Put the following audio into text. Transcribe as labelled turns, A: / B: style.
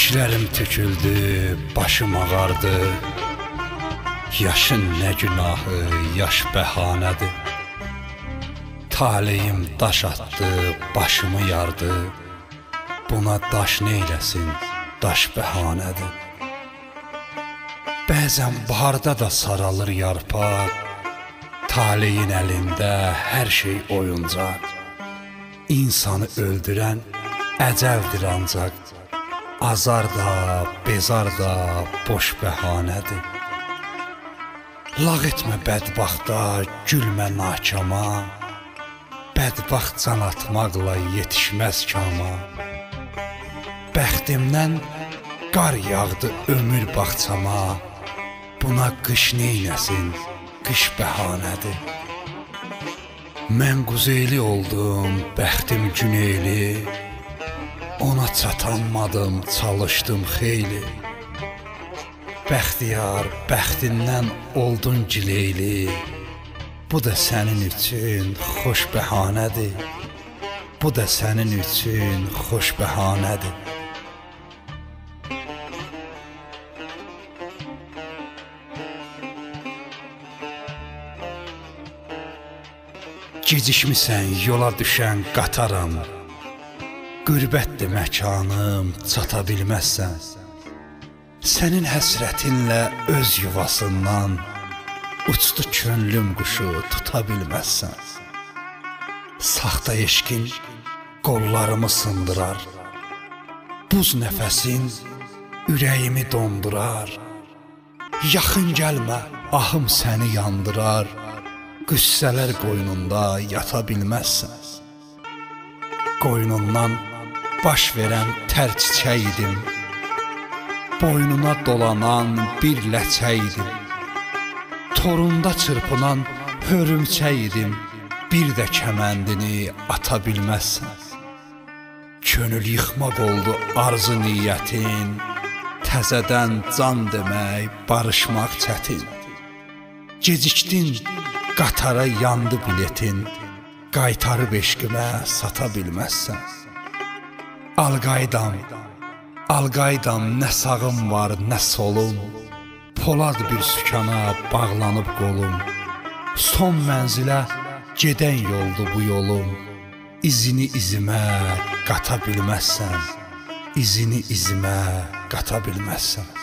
A: Dişlərim töküldü, başım ağardı. Yaşın nə günahı, yaş bəhanədir. Taleyim daş atdı, başımı yardı. Buna daş neyləsin, daş bəhanədir. Bəzən baharda da saralır yarpaq. Taleyin əlində hər şey oyuncaq. İnsanı öldürən əcəldir ancaq. Azar da, bezar da boş bəhanədir. Lağ etmə bədbaxta, gülmə nakama. Bədbaxt can atmaqla yetişməz kama. Bəxtimdən qar yağdı ömür bağçama. Buna qış neynəsin? Qış bəhanədir. Mən quzeyli oldum, bəxtim güneyli. Çatanmadım, çalışdım xeyli. Bəxtiyar, bəxtindən oldun gileyli. Bu da sənin üçün xoş bəhanədir. Bu da sənin üçün xoş bəhanədir. Gecikmisən, yola düşən qataram. Qürbətdir məkanım, çata bilməzsən. Sənin həsrətinlə öz yuvasından uçdu könlüm quşu, tuta bilməzsən. Saxta eşqin qollarımı sındırar. Buz nəfəsin ürəyimi dondurar. Yaxın gəlmə, ahım səni yandırar. Qüssələr qoynunda yata bilməzsən. Qoynundan baş verən tər çiçək idim. Boynuna dolanan bir ləçək idim. Torunda çırpınan hörümçək idim. Bir də kəməndini ata bilməzsən. Könül yıxmaq oldu arzu niyyətin. Təzədən can demək, barışmaq çətin. Gecikdin, Qatara yandı biletin, qaytarıb eşqimə sata bilməzsən. Alqaydam, alqaydam, nə sağım var, nə solum. Polad bir sükana bağlanıb qolum. Son mənzilə gedən yoldu bu yolum. İzini izimə qata bilməzsən. İzini izimə qata bilməzsən.